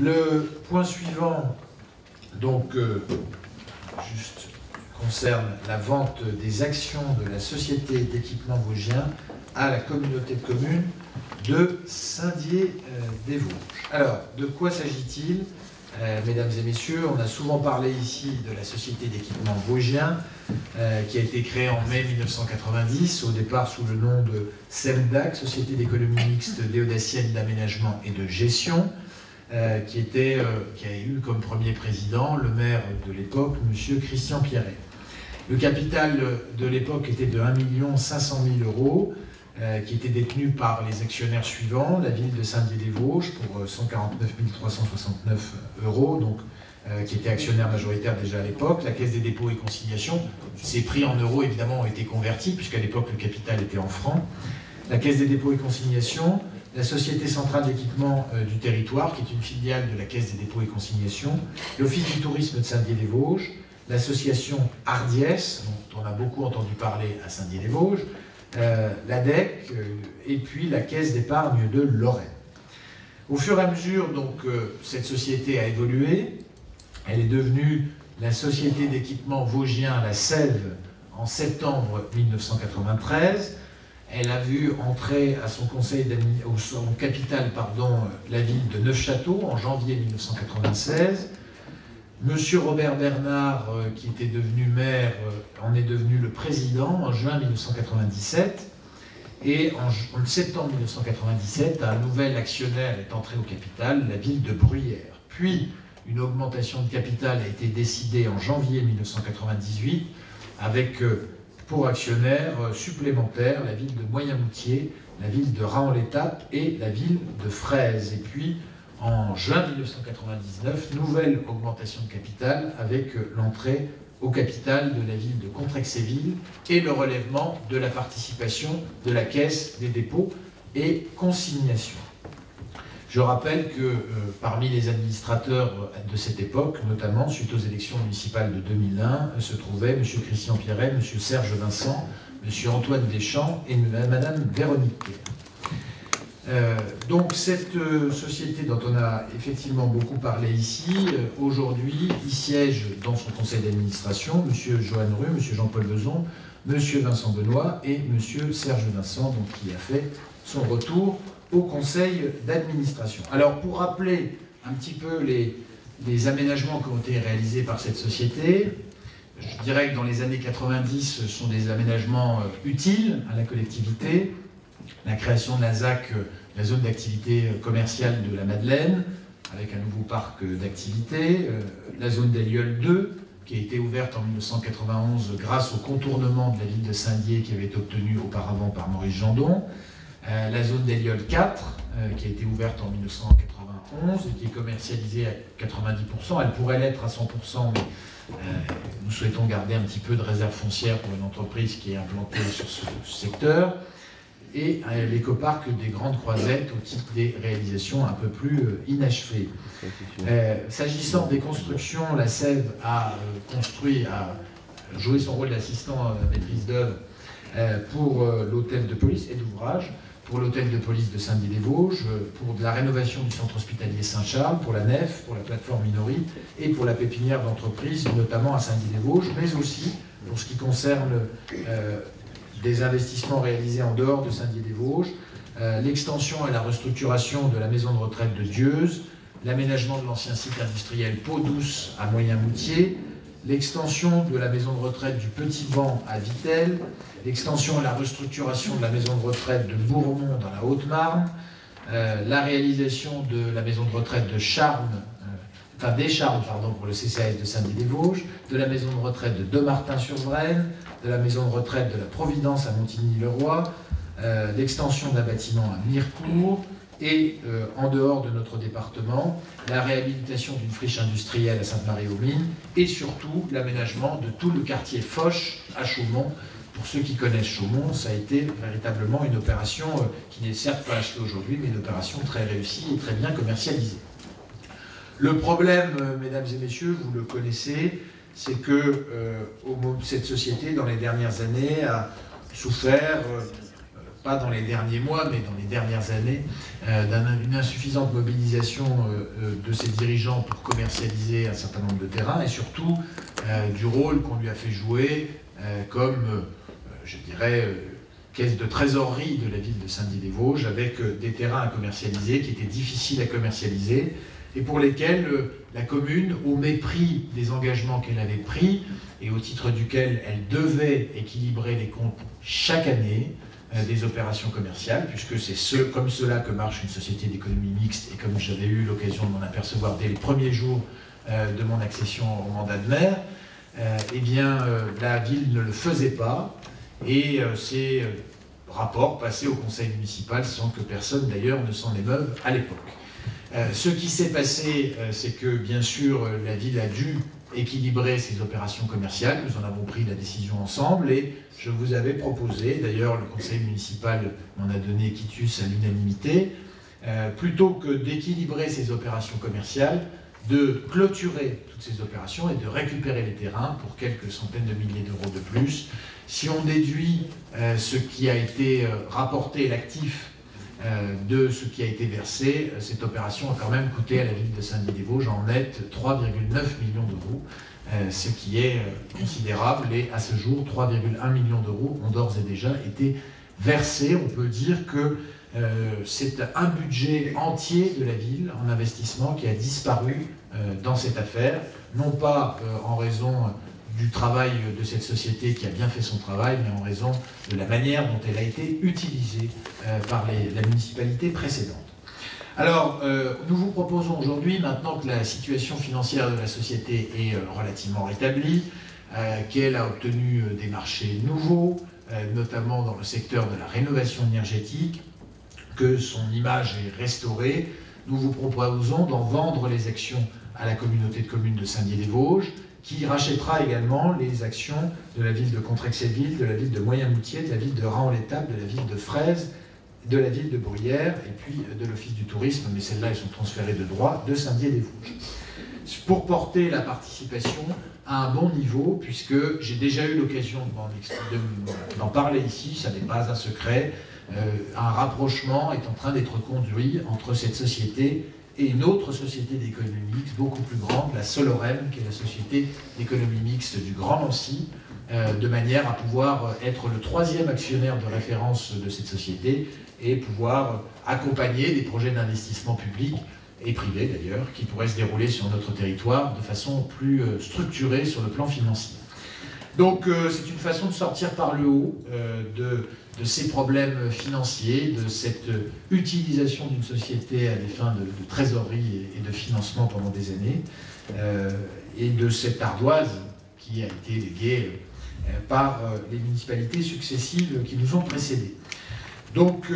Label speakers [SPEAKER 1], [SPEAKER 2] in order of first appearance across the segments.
[SPEAKER 1] Le point suivant, donc, euh, juste concerne la vente des actions de la Société d'équipement vosgien à la communauté de communes de Saint-Dié-des-Vosges. Alors, de quoi s'agit-il? Euh, Mesdames et messieurs, on a souvent parlé ici de la Société d'équipement vosgien euh, qui a été créée en mai 1990, au départ sous le nom de SEMDAC, Société d'économie mixte déodacienne d'aménagement et de gestion. Euh, qui, était, qui a eu comme premier président le maire de l'époque, M. Christian Pierret. Le capital de l'époque était de 1 500 000 euros, euh, qui était détenu par les actionnaires suivants, la ville de Saint-Dié-des-Vosges pour 149 euh, 369 euros, donc, euh, qui était actionnaire majoritaire déjà à l'époque, la Caisse des dépôts et consignations, ces prix en euros évidemment ont été convertis, puisqu'à l'époque le capital était en francs, la Caisse des dépôts et consignations, la Société centrale d'équipement du territoire, qui est une filiale de la Caisse des dépôts et consignations, l'Office du tourisme de Saint-Dié-des-Vosges, l'association Ardiès, dont on a beaucoup entendu parler à Saint-Dié-des-Vosges, euh, l'ADEC euh, et puis la Caisse d'épargne de Lorraine. Au fur et à mesure, donc, euh, cette société a évolué. Elle est devenue la Société d'équipement vosgien La Sève en septembre 1993. Elle a vu entrer à son conseil au son capital pardon, la ville de Neufchâteau en janvier 1996. Monsieur Robert Bernard, euh, qui était devenu maire, euh, en est devenu le président en juin 1997. Et en, septembre 1997, un nouvel actionnaire est entré au capital, la ville de Bruyères. Puis, une augmentation de capital a été décidée en janvier 1998 avec euh, pour actionnaires supplémentaires la ville de Moyenmoutier, la ville de Raon-l'Étape et la ville de Fraise. Et puis, en juin 1999, nouvelle augmentation de capital avec euh, l'entrée au capital de la ville de Contrexéville et le relèvement de la participation de la Caisse des dépôts et consignations. Je rappelle que euh, parmi les administrateurs de cette époque, notamment suite aux élections municipales de 2001, se trouvaient M. Christian Pierret, M. Serge Vincent, M. Antoine Deschamps et Mme Véronique. Euh, donc cette euh, société dont on a effectivement beaucoup parlé ici, euh, aujourd'hui, y siège dans son conseil d'administration M. Johan Rue, M. Jean-Paul Beson, M. Vincent Benoît et M. Serge Vincent, donc, qui a fait son retour au conseil d'administration. Alors pour rappeler un petit peu les, les aménagements qui ont été réalisés par cette société, je dirais que dans les années 90, ce sont des aménagements utiles à la collectivité, la création de la ZAC, euh, la zone d'activité commerciale de la Madeleine, avec un nouveau parc d'activité, euh, la zone d'Eliol 2, qui a été ouverte en 1991 grâce au contournement de la ville de Saint-Dié qui avait été obtenu auparavant par Maurice Jandon, euh, la zone d'Eliol 4, qui a été ouverte en 1991 et qui est commercialisée à 90%. Elle pourrait l'être à 100%, mais nous souhaitons garder un petit peu de réserve foncière pour une entreprise qui est implantée sur ce secteur et l'écoparc des Grandes Croisettes au titre des réalisations un peu plus euh, inachevées. Euh, s'agissant des constructions, la Sève a euh, construit, a joué son rôle d'assistant maîtrise d'œuvre pour l'hôtel de police et d'ouvrage, pour l'hôtel de police de Saint-Dié-des-Vosges, pour la rénovation du centre hospitalier Saint-Charles, pour la nef, pour la plateforme Minori et pour la pépinière d'entreprise, notamment à Saint-Dié-des-Vosges, mais aussi pour ce qui concerne des investissements réalisés en dehors de Saint-Dié-des-Vosges, euh, l'extension et la restructuration de la maison de retraite de Dieuze, l'aménagement de l'ancien site industriel Peau Douce à Moyen-Moutier, l'extension de la maison de retraite du Petit Vent à Vitel, l'extension et la restructuration de la maison de retraite de Bourmont dans la Haute-Marne, euh, la réalisation de la maison de retraite de Charmes, euh, enfin des Charmes, pardon, pour le CCAS de Saint-Dié-des-Vosges, de la maison de retraite de Domartin-sur-Vraine, de la maison de retraite de la Providence à Montigny-le-Roi, euh, l'extension d'un bâtiment à Mirecourt, et euh, en dehors de notre département, la réhabilitation d'une friche industrielle à Sainte-Marie-aux-Mines, et surtout l'aménagement de tout le quartier Foch à Chaumont. Pour ceux qui connaissent Chaumont, ça a été véritablement une opération euh, qui n'est certes pas achetée aujourd'hui, mais une opération très réussie et très bien commercialisée. Le problème, mesdames et messieurs, vous le connaissez, c'est que euh, cette société, dans les dernières années, a souffert, euh, pas dans les derniers mois, mais dans les dernières années, d'une insuffisante mobilisation de ses dirigeants pour commercialiser un certain nombre de terrains et surtout du rôle qu'on lui a fait jouer comme, je dirais, caisse de trésorerie de la ville de Saint-Dié-des-Vosges avec des terrains à commercialiser qui étaient difficiles à commercialiser et pour lesquels la commune, au mépris des engagements qu'elle avait pris et au titre duquel elle devait équilibrer les comptes chaque année, euh, des opérations commerciales, puisque c'est ce, comme cela que marche une société d'économie mixte, et comme j'avais eu l'occasion de m'en apercevoir dès les premiers jours euh, de mon accession au mandat de maire, euh, eh bien, la ville ne le faisait pas, et ces rapports passaient au conseil municipal sans que personne d'ailleurs ne s'en émeuve à l'époque. Euh, ce qui s'est passé, euh, c'est que bien sûr, la ville a dû équilibrer ses opérations commerciales. Nous en avons pris la décision ensemble et je vous avais proposé, d'ailleurs le conseil municipal m'en a donné quitus à l'unanimité, euh, plutôt que d'équilibrer ses opérations commerciales, de clôturer toutes ces opérations et de récupérer les terrains pour quelques centaines de milliers d'euros de plus. Si on déduit ce qui a été rapporté, l'actif euh, de ce qui a été versé, euh, cette opération a quand même coûté à la ville de Saint-Denis-des-Vosges en net 3,9 millions d'euros, euh, ce qui est considérable. Et à ce jour, 3,1 millions d'euros ont d'ores et déjà été versés. On peut dire que c'est un budget entier de la ville en investissement qui a disparu dans cette affaire, non pas en raison du travail de cette société qui a bien fait son travail, mais en raison de la manière dont elle a été utilisée euh, par la municipalité précédente. Alors, euh, nous vous proposons aujourd'hui, maintenant que la situation financière de la société est euh, relativement rétablie, qu'elle a obtenu des marchés nouveaux, notamment dans le secteur de la rénovation énergétique, que son image est restaurée, nous vous proposons d'en vendre les actions à la communauté de communes de Saint-Dié-des-Vosges, qui rachètera également les actions de la ville de Contrexéville, de la ville de Moyen-Moutier, de la ville de Raon-l'Étape, de la ville de Fraise, de la ville de Bruyères et puis de l'Office du tourisme, mais celles-là, elles sont transférées de droit de Saint-Dié-des-Vosges. Pour porter la participation à un bon niveau, puisque j'ai déjà eu l'occasion d'en parler ici, ça n'est pas un secret, euh, un rapprochement est en train d'être conduit entre cette société et une autre société d'économie mixte, beaucoup plus grande, la Solorem, qui est la société d'économie mixte du Grand Nancy, euh, de manière à pouvoir être le troisième actionnaire de référence de cette société et pouvoir accompagner des projets d'investissement public et privé d'ailleurs, qui pourraient se dérouler sur notre territoire de façon plus euh, structurée sur le plan financier. Donc euh, c'est une façon de sortir par le haut de de ces problèmes financiers, de cette utilisation d'une société à des fins de, trésorerie et, de financement pendant des années, euh, et de cette ardoise qui a été léguée euh, par euh, les municipalités successives qui nous ont précédés. Donc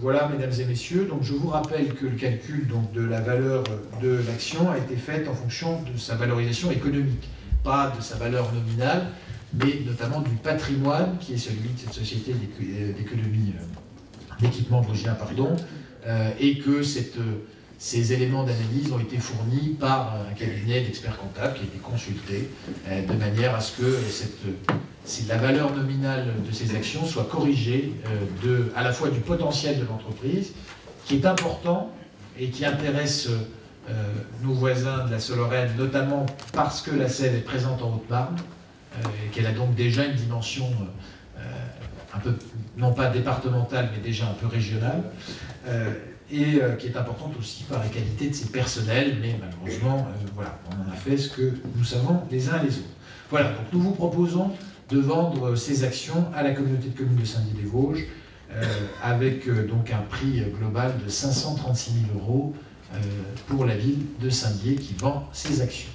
[SPEAKER 1] voilà, mesdames et messieurs, je vous rappelle que le calcul de la valeur de l'action a été fait en fonction de sa valorisation économique, pas de sa valeur nominale, mais notamment du patrimoine qui est celui de cette société d'économie, euh, d'équipement vosgien, pardon, euh, et que ces éléments d'analyse ont été fournis par un cabinet d'experts comptables qui a été consulté, euh, de manière à ce que la valeur nominale de ces actions soit corrigée de, à la fois du potentiel de l'entreprise, qui est important et qui intéresse nos voisins de la Solorraine, notamment parce que la Sève est présente en Haute-Marne, euh, qu'elle a donc déjà une dimension euh, un peu, non pas départementale, mais déjà un peu régionale, euh, et qui est importante aussi par la qualité de ses personnels, mais malheureusement, voilà, on en a fait ce que nous savons les uns et les autres. Voilà, donc nous vous proposons de vendre ces actions à la communauté de communes de Saint-Dié-des-Vosges, avec donc un prix global de 536 000 euros pour la ville de Saint-Dié qui vend ces actions.